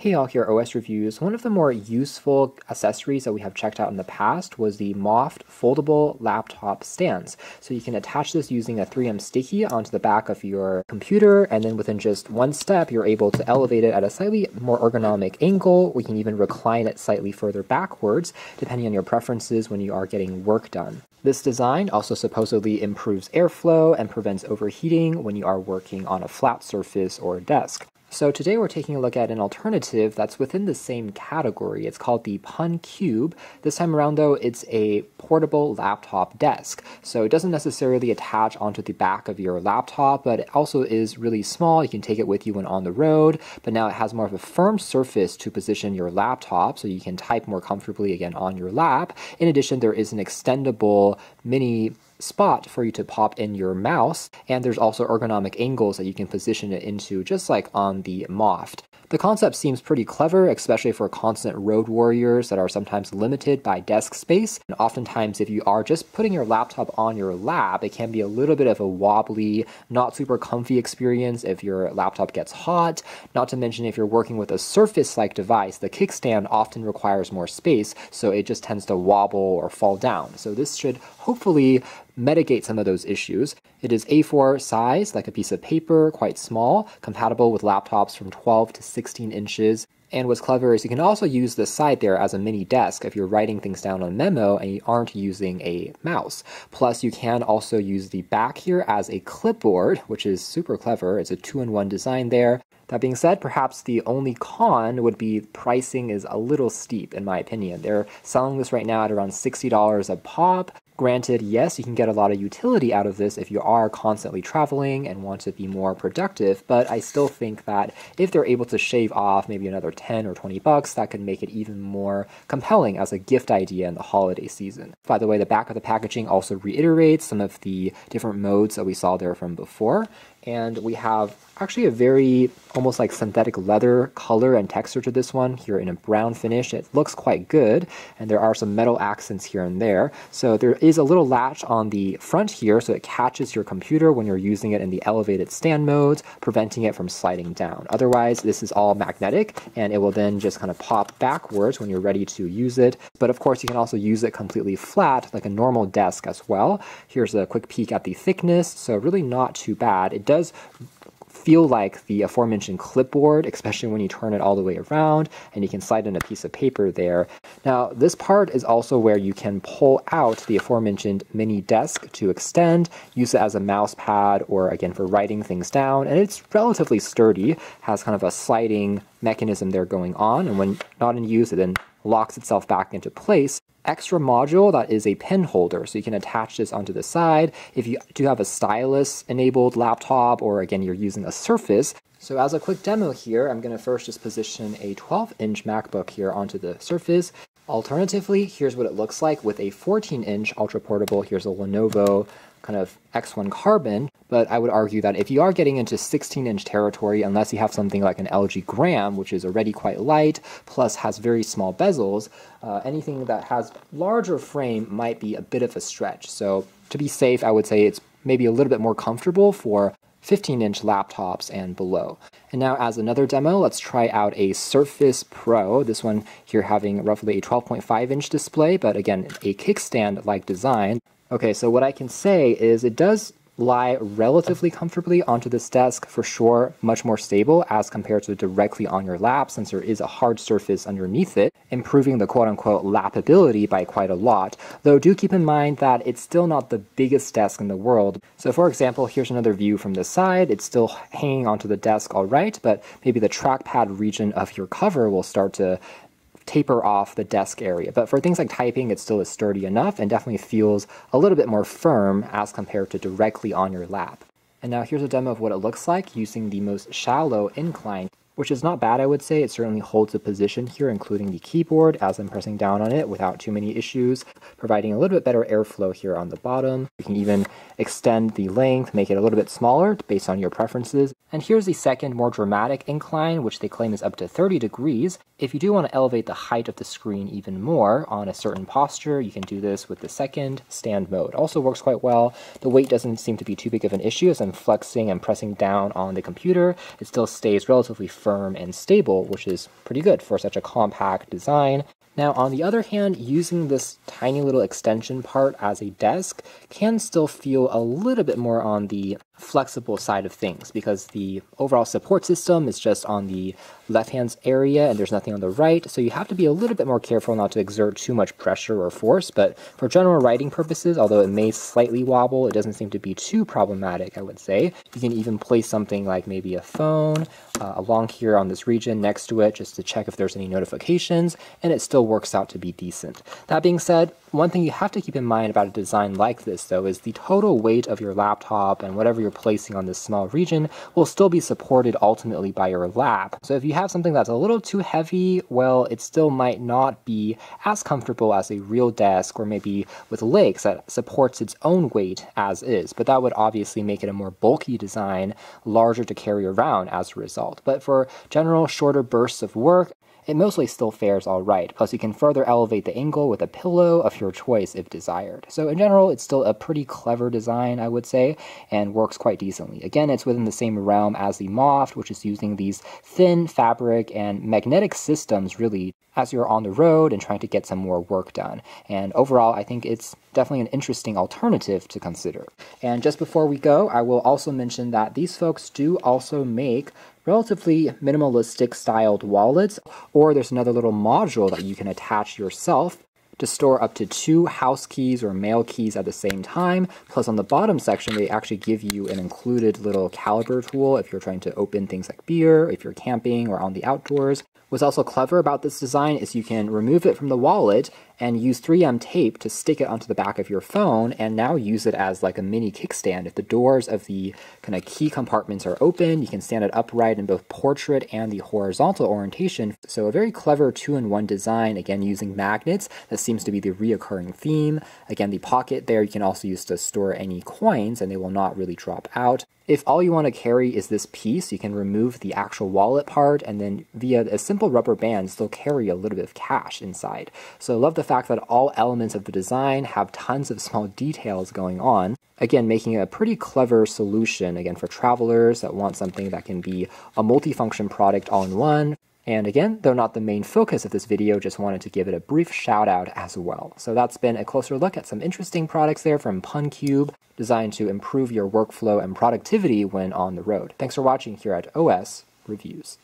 Hey all, here OS Reviews. One of the more useful accessories that we have checked out in the past was the Moft foldable laptop stands. So you can attach this using a 3M sticky onto the back of your computer and then within just one step you're able to elevate it at a slightly more ergonomic angle. We can even recline it slightly further backwards depending on your preferences when you are getting work done. This design also supposedly improves airflow and prevents overheating when you are working on a flat surface or desk. So today we're taking a look at an alternative that's within the same category. It's called the PunCube. This time around though, it's a portable laptop desk. So it doesn't necessarily attach onto the back of your laptop, but it also is really small. You can take it with you when on the road, but now it has more of a firm surface to position your laptop so you can type more comfortably again on your lap. In addition, there is an extendable mini spot for you to pop in your mouse, and there's also ergonomic angles that you can position it into, just like on the Moft. The concept seems pretty clever, especially for constant road warriors that are sometimes limited by desk space. And oftentimes, if you are just putting your laptop on your lap, it can be a little bit of a wobbly, not super comfy experience if your laptop gets hot. Not to mention, if you're working with a surface like device, the kickstand often requires more space, so it just tends to wobble or fall down. So, this should hopefully mitigate some of those issues. It is A4 size, like a piece of paper, quite small, compatible with laptops from 12 to 16 inches. And what's clever is you can also use the side there as a mini desk if you're writing things down on memo and you aren't using a mouse. Plus, you can also use the back here as a clipboard, which is super clever. It's a two in one design there. That being said, perhaps the only con would be pricing is a little steep, in my opinion. They're selling this right now at around $60 a pop. Granted, yes, you can get a lot of utility out of this if you are constantly traveling and want to be more productive, but I still think that if they're able to shave off maybe another 10 or 20 bucks, that could make it even more compelling as a gift idea in the holiday season. By the way, the back of the packaging also reiterates some of the different modes that we saw there from before, and we have actually a very almost like synthetic leather color and texture to this one here in a brown finish. It looks quite good and there are some metal accents here and there. So there is a little latch on the front here so it catches your computer when you're using it in the elevated stand modes, preventing it from sliding down. Otherwise, this is all magnetic and it will then just kind of pop backwards when you're ready to use it. But of course, you can also use it completely flat like a normal desk as well. Here's a quick peek at the thickness. So really not too bad. It does feel like the aforementioned clipboard, especially when you turn it all the way around and you can slide in a piece of paper there. Now, this part is also where you can pull out the aforementioned mini desk to extend, use it as a mouse pad or again for writing things down, and it's relatively sturdy, has kind of a sliding mechanism there going on, and when not in use, it then locks itself back into place extra module that is a pen holder. So you can attach this onto the side. If you do have a stylus enabled laptop or again, you're using a Surface. So as a quick demo here, I'm going to first just position a 12 inch MacBook here onto the Surface. Alternatively, here's what it looks like with a 14 inch ultra portable. Here's a Lenovo kind of X1 Carbon, but I would argue that if you are getting into 16 inch territory, unless you have something like an LG Gram, which is already quite light, plus has very small bezels, uh, anything that has larger frame might be a bit of a stretch. So to be safe, I would say it's maybe a little bit more comfortable for 15 inch laptops and below. And now as another demo, let's try out a Surface Pro. This one here having roughly a 12.5 inch display, but again, a kickstand like design. Okay, so what I can say is it does lie relatively comfortably onto this desk for sure much more stable as compared to directly on your lap since there is a hard surface underneath it improving the quote-unquote lapability by quite a lot. Though do keep in mind that it's still not the biggest desk in the world. So for example here's another view from the side. It's still hanging onto the desk all right but maybe the trackpad region of your cover will start to taper off the desk area. But for things like typing, it still is sturdy enough and definitely feels a little bit more firm as compared to directly on your lap. And now here's a demo of what it looks like using the most shallow incline which is not bad, I would say. It certainly holds a position here, including the keyboard as I'm pressing down on it without too many issues, providing a little bit better airflow here on the bottom. You can even extend the length, make it a little bit smaller based on your preferences. And here's the second, more dramatic incline, which they claim is up to 30 degrees. If you do want to elevate the height of the screen even more on a certain posture, you can do this with the second stand mode. Also works quite well. The weight doesn't seem to be too big of an issue as I'm flexing and pressing down on the computer. It still stays relatively firm firm and stable, which is pretty good for such a compact design. Now, on the other hand, using this tiny little extension part as a desk can still feel a little bit more on the flexible side of things because the overall support system is just on the left hand area and there's nothing on the right. So you have to be a little bit more careful not to exert too much pressure or force. But for general writing purposes, although it may slightly wobble, it doesn't seem to be too problematic, I would say. You can even place something like maybe a phone uh, along here on this region next to it just to check if there's any notifications, and it still works out to be decent. That being said, one thing you have to keep in mind about a design like this, though, is the total weight of your laptop and whatever you're placing on this small region will still be supported ultimately by your lap. So if you have something that's a little too heavy, well, it still might not be as comfortable as a real desk or maybe with legs that supports its own weight as is. But that would obviously make it a more bulky design, larger to carry around as a result. But for general shorter bursts of work, it mostly still fares alright, plus you can further elevate the angle with a pillow of your choice if desired. So in general, it's still a pretty clever design, I would say, and works quite decently. Again, it's within the same realm as the Moft, which is using these thin fabric and magnetic systems really as you're on the road and trying to get some more work done. And overall, I think it's definitely an interesting alternative to consider. And just before we go, I will also mention that these folks do also make relatively minimalistic styled wallets, or there's another little module that you can attach yourself to store up to two house keys or mail keys at the same time. Plus on the bottom section, they actually give you an included little caliper tool if you're trying to open things like beer, if you're camping or on the outdoors. What's also clever about this design is you can remove it from the wallet and use 3M tape to stick it onto the back of your phone and now use it as like a mini kickstand. If the doors of the kind of key compartments are open, you can stand it upright in both portrait and the horizontal orientation. So a very clever two-in-one design, again using magnets. That seems to be the reoccurring theme. Again, the pocket there you can also use to store any coins and they will not really drop out. If all you want to carry is this piece, you can remove the actual wallet part and then via a simple rubber band still carry a little bit of cash inside. So I love the fact that all elements of the design have tons of small details going on. Again, making it a pretty clever solution, again, for travelers that want something that can be a multifunction product all in one. And again, though not the main focus of this video, just wanted to give it a brief shout out as well. So that's been a closer look at some interesting products there from PunCube, designed to improve your workflow and productivity when on the road. Thanks for watching here at OS Reviews.